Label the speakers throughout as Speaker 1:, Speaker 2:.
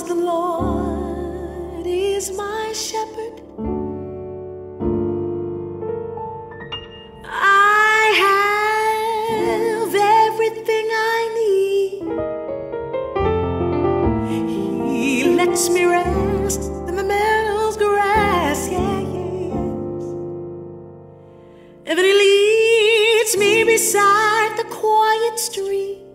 Speaker 1: because the Lord is my shepherd. I have everything I need. He lets me rest in the meadow's grass, yeah, yes. And then he leads me beside the quiet stream.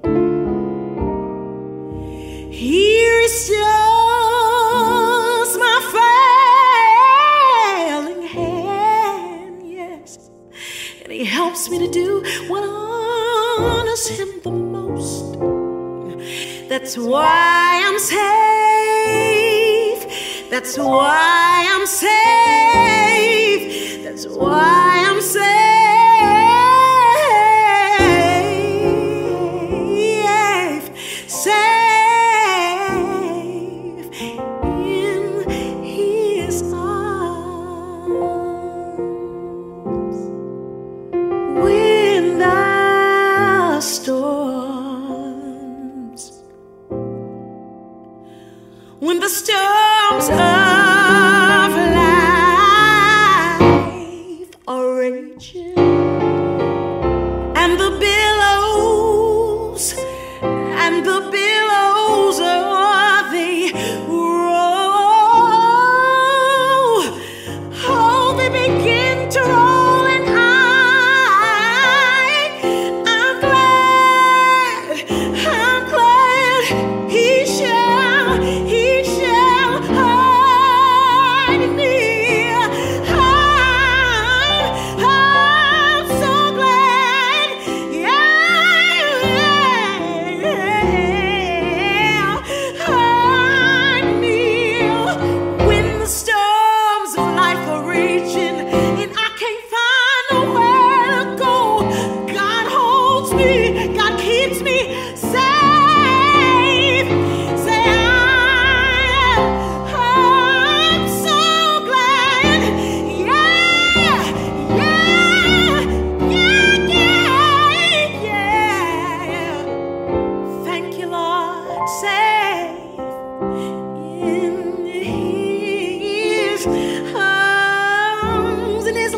Speaker 1: Helps me to do what honors him the most. That's why I'm safe. That's why I'm safe. That's why I'm safe. Storms, when the storms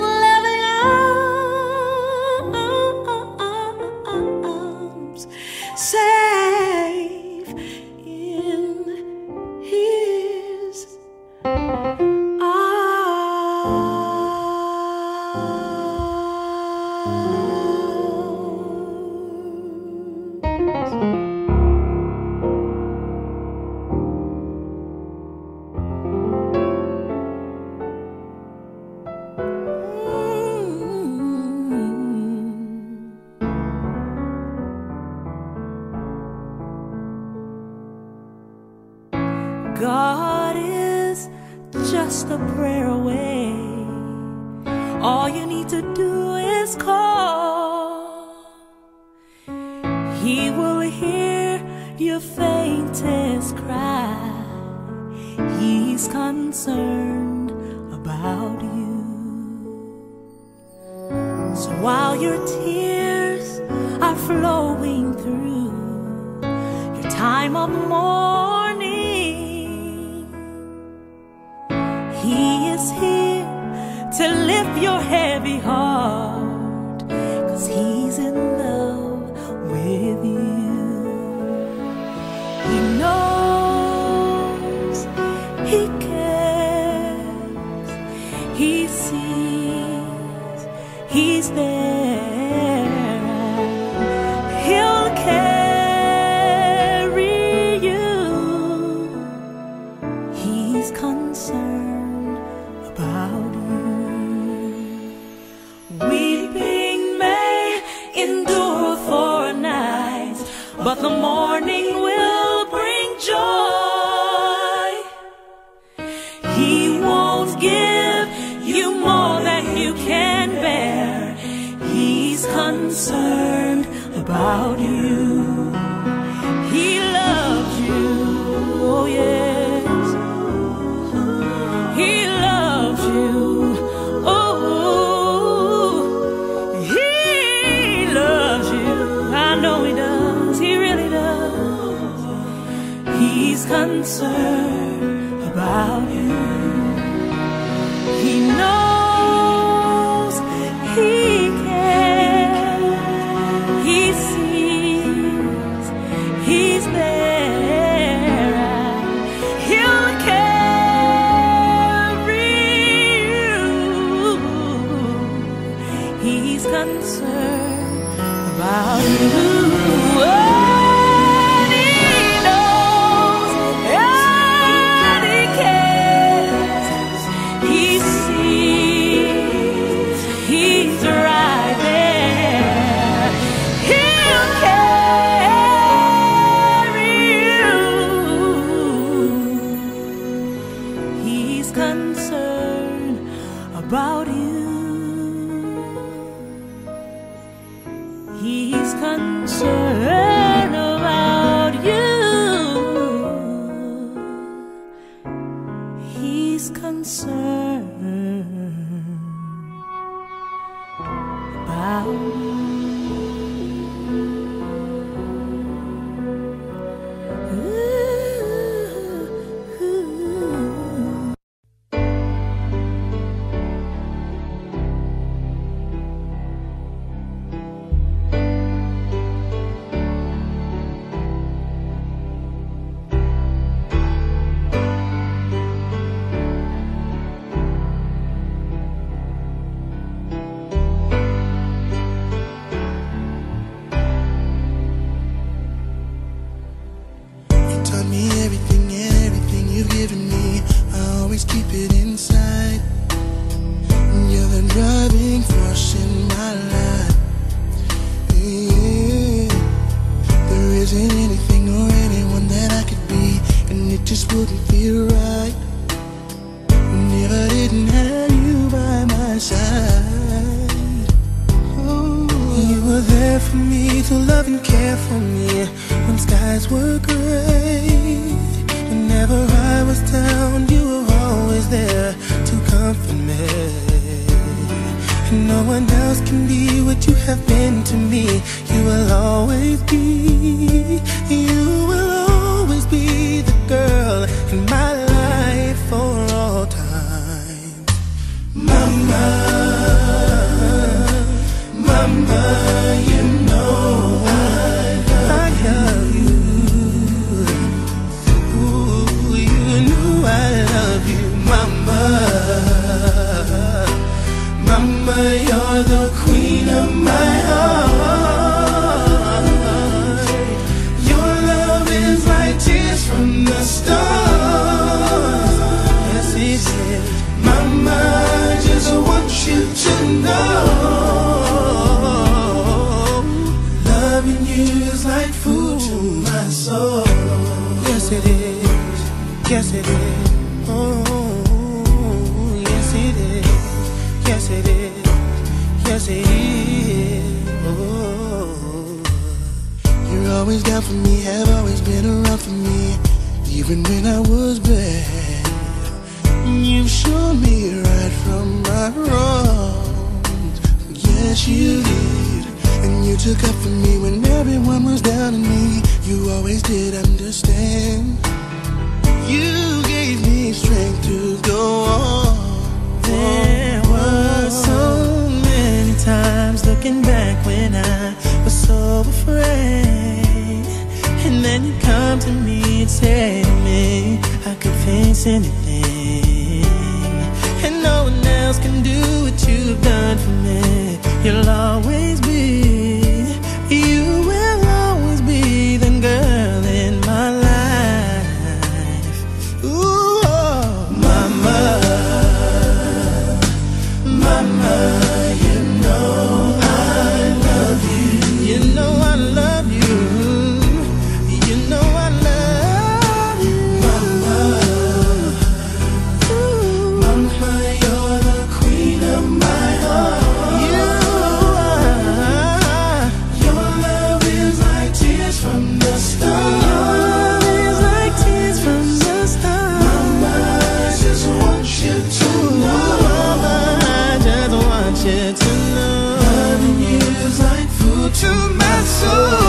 Speaker 1: arms, All you need to do is call. He will hear your faintest cry. He's concerned about you. So while your tears are flowing through your time of mourning, cause He's in love with you. He knows, He cares, He sees, He's there. But the morning will bring joy. He won't give you more than you can bear. He's concerned about you. He loves you, oh yes. He loves you, concerned about you. Concerned about you. He's concerned
Speaker 2: just wouldn't feel right. If I didn't have you by my side. Oh, you were there for me to love and care for me when skies were gray. Whenever I was down, you were always there to comfort me. No one else can be what you have been to me. You will always be, you will be the girl in my life for all time. Mama, Mama, you Oh, yes, it is. Yes, it is. Yes, it is. Oh. You're always down for me, have always been around for me, even when I was bad. You've me right from my wrongs. Yes, you did. And you took up for me when everyone was down on me. You always did understand. You gave me strength to go on.
Speaker 1: There were so many times looking back when I was so afraid. And then you come to me and me, I could face anything.
Speaker 2: to my soul.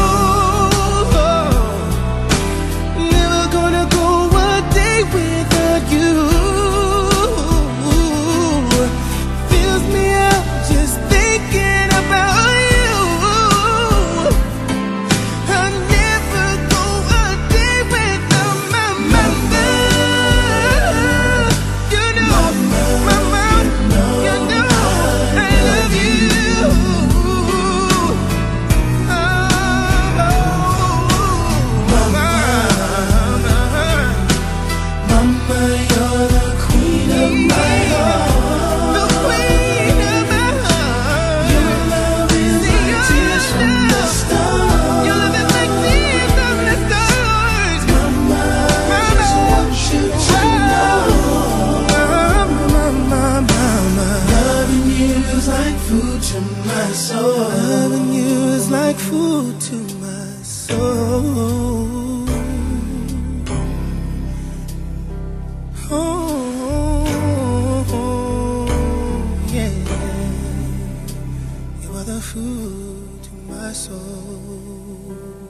Speaker 2: true to my soul.